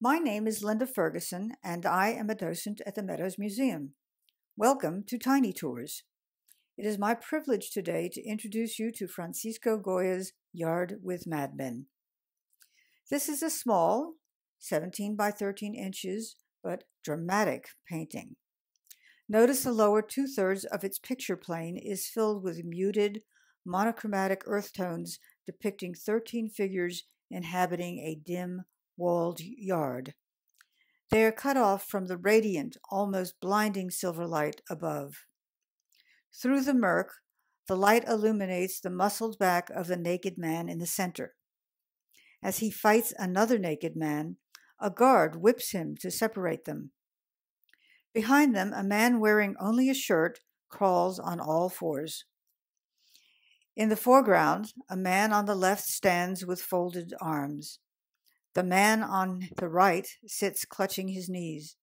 My name is Linda Ferguson, and I am a docent at the Meadows Museum. Welcome to Tiny Tours. It is my privilege today to introduce you to Francisco Goya's Yard with Madmen. This is a small, 17 by 13 inches, but dramatic painting. Notice the lower two thirds of its picture plane is filled with muted, monochromatic earth tones depicting 13 figures inhabiting a dim, walled yard. They are cut off from the radiant, almost blinding silver light above. Through the murk, the light illuminates the muscled back of the naked man in the center. As he fights another naked man, a guard whips him to separate them. Behind them, a man wearing only a shirt crawls on all fours. In the foreground, a man on the left stands with folded arms. The man on the right sits clutching his knees.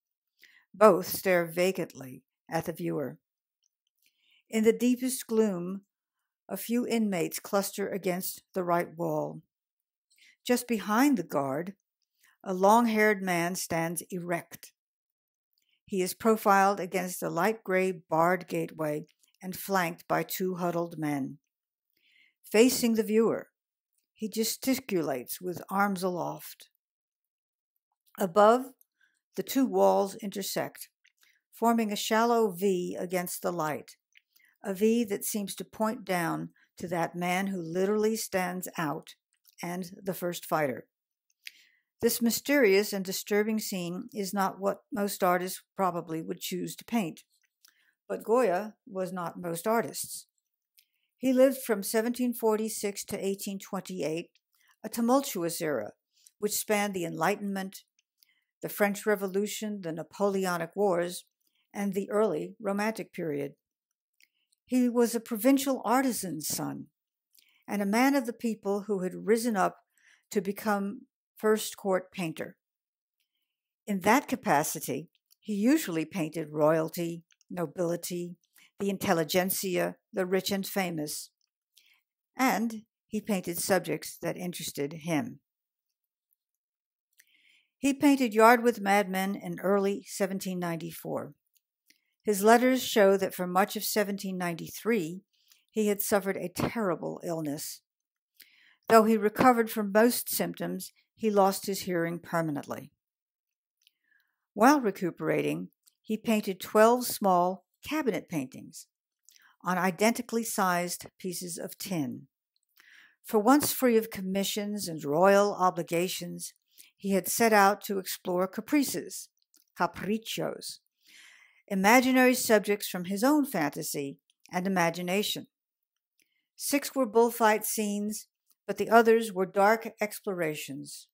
Both stare vacantly at the viewer. In the deepest gloom, a few inmates cluster against the right wall. Just behind the guard, a long haired man stands erect. He is profiled against the light gray barred gateway and flanked by two huddled men. Facing the viewer, he gesticulates with arms aloft. Above, the two walls intersect, forming a shallow V against the light, a V that seems to point down to that man who literally stands out and the first fighter. This mysterious and disturbing scene is not what most artists probably would choose to paint. But Goya was not most artists. He lived from 1746 to 1828, a tumultuous era which spanned the Enlightenment, the French Revolution, the Napoleonic Wars, and the early Romantic period. He was a provincial artisan's son and a man of the people who had risen up to become first court painter. In that capacity, he usually painted royalty, nobility, the intelligentsia, the rich and famous, and he painted subjects that interested him. He painted Yard with Madmen in early 1794. His letters show that for much of 1793 he had suffered a terrible illness. Though he recovered from most symptoms, he lost his hearing permanently. While recuperating, he painted 12 small cabinet paintings on identically sized pieces of tin. For once free of commissions and royal obligations, he had set out to explore caprices, capriccios, imaginary subjects from his own fantasy and imagination. Six were bullfight scenes, but the others were dark explorations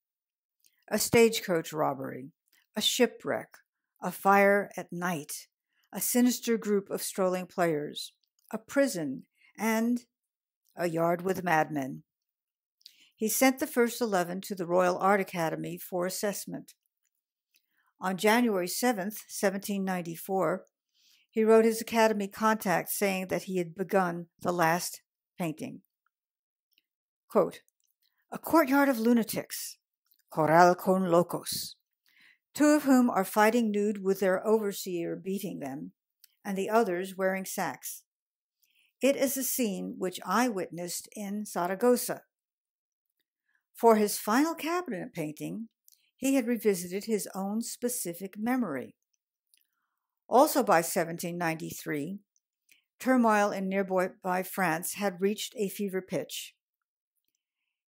a stagecoach robbery, a shipwreck, a fire at night, a sinister group of strolling players, a prison, and a yard with madmen. He sent the first 11 to the Royal Art Academy for assessment. On January 7, 1794, he wrote his Academy contact saying that he had begun the last painting. Quote, a courtyard of lunatics, corral con locos, two of whom are fighting nude with their overseer beating them, and the others wearing sacks. It is a scene which I witnessed in Saragossa. For his final cabinet painting, he had revisited his own specific memory. Also by 1793, turmoil in nearby France had reached a fever pitch.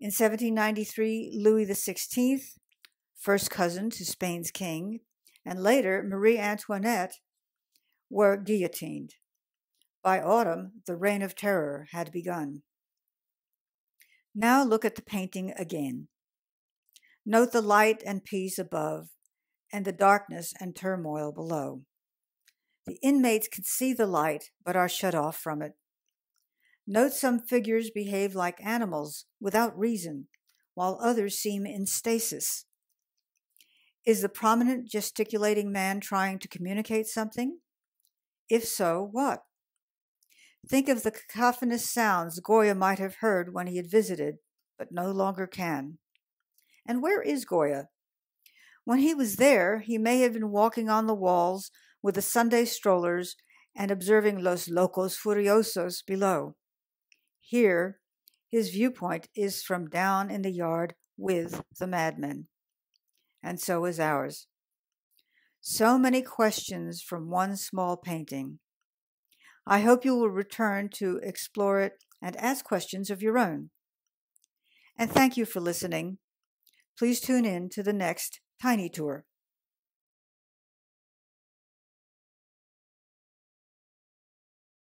In 1793, Louis XVI, first cousin to Spain's king, and later Marie Antoinette, were guillotined. By autumn, the reign of terror had begun. Now look at the painting again. Note the light and peace above, and the darkness and turmoil below. The inmates can see the light, but are shut off from it. Note some figures behave like animals without reason, while others seem in stasis. Is the prominent gesticulating man trying to communicate something? If so, what? Think of the cacophonous sounds Goya might have heard when he had visited, but no longer can. And where is Goya? When he was there, he may have been walking on the walls with the Sunday strollers and observing Los Locos Furiosos below. Here, his viewpoint is from down in the yard with the madmen. And so is ours. So many questions from one small painting. I hope you will return to explore it and ask questions of your own. And thank you for listening. Please tune in to the next Tiny Tour.